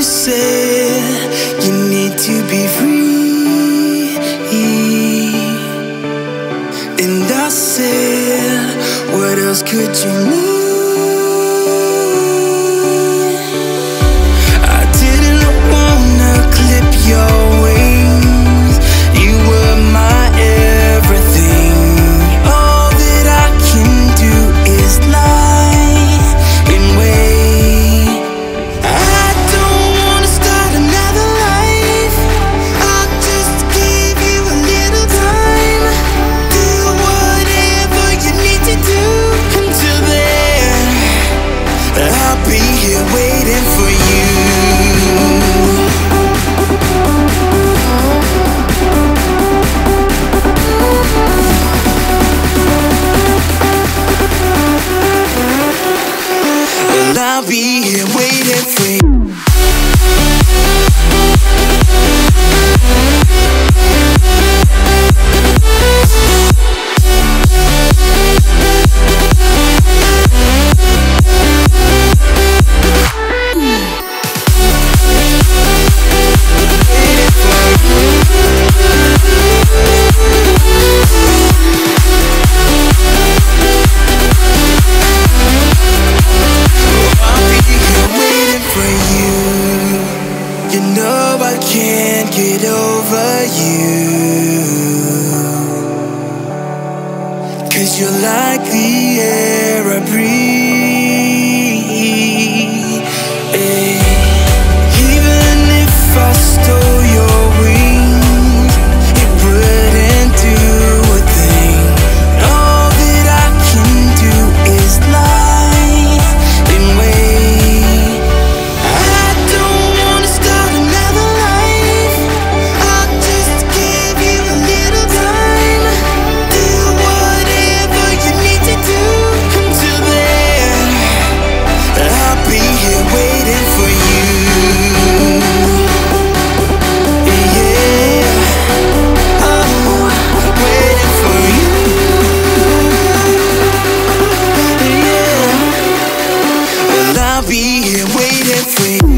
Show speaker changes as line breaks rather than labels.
you said you need to be free. And I said, what else could you need? breathing free. get over you. Cause you're like the air I breathe. I'll be here waiting for you.